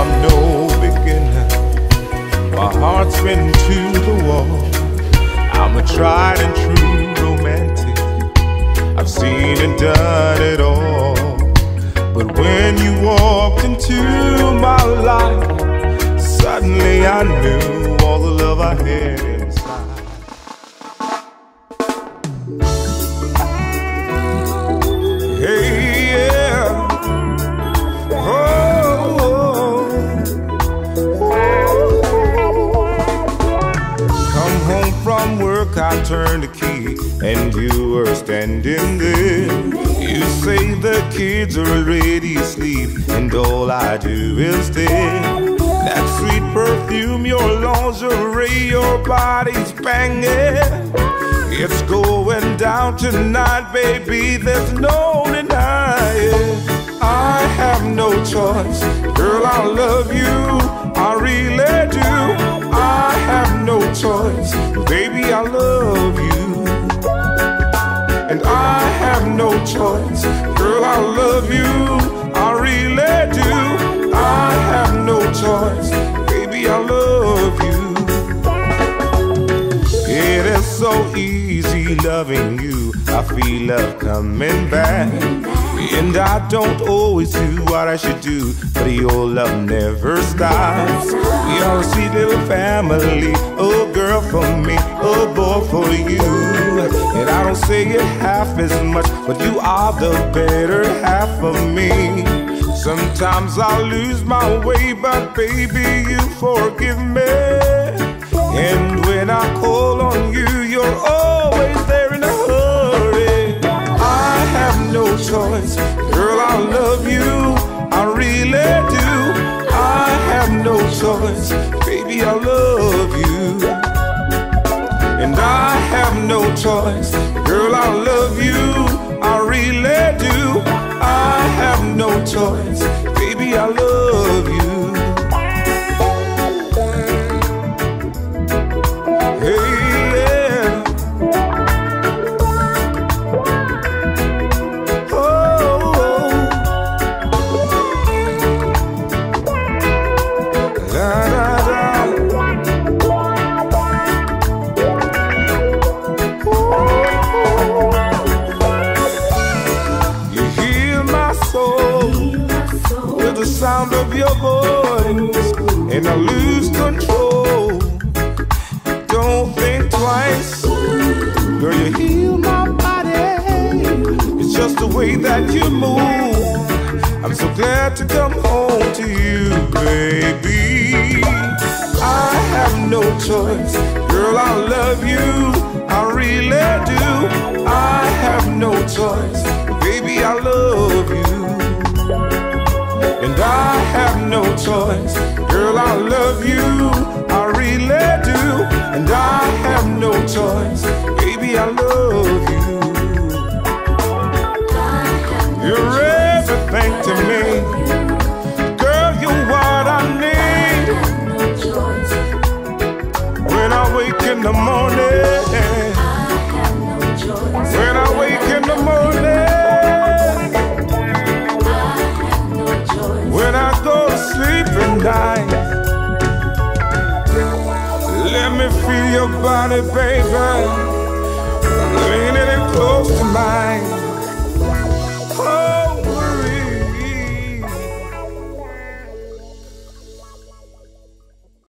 I'm no beginner, my heart's been to the wall. I'm a tried and true romantic. I've seen and done it all. But when you walked into my life, suddenly I knew all the love I had turned the key, and you were standing there. You say the kids are already asleep, and all I do is stare. That sweet perfume, your lingerie, your body's banging. It's going down tonight, baby. There's no denying. I have no choice, girl. I love you. I really do. I have no choice, baby. I love Love you. You. I feel love coming back. And I don't always do what I should do, but your love never stops. We are a sweet little family. Oh, girl for me, oh, boy for you. And I don't say it half as much, but you are the better half of me. Sometimes I lose my way, but baby, you forgive me. And when I call on you, baby. I love you, and I have no choice, girl. I love you, voice, and I lose control. Don't think twice, girl. You heal my body. It's just the way that you move. I'm so glad to come home to you, baby. I have no choice, girl. I love you. I really do. Girl. I love you. Feel your body, baby. Leaning close to mine.